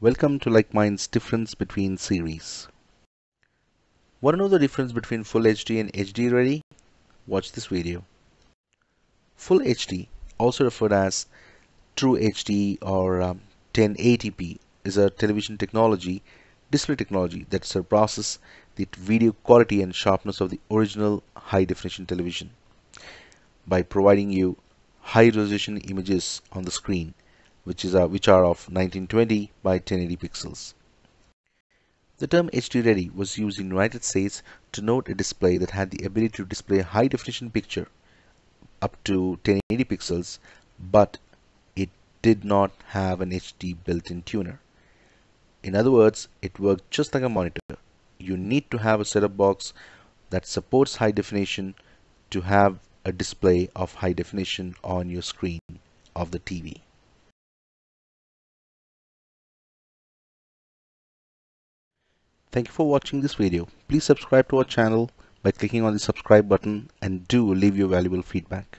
Welcome to Like Mindz Difference Between series. Want to know the difference between Full HD and HD Ready? Watch this video. Full HD, also referred as True HD or um, 1080p, is a television technology, display technology that surpasses the video quality and sharpness of the original high definition television by providing you high resolution images on the screen which is uh, which are of 1920 by 1080 pixels. The term HD Ready was used in the United States to note a display that had the ability to display a high definition picture up to 1080 pixels but it did not have an HD built-in tuner. In other words, it worked just like a monitor. You need to have a setup box that supports high definition to have a display of high definition on your screen of the TV. Thank you for watching this video. Please subscribe to our channel by clicking on the subscribe button and do leave your valuable feedback.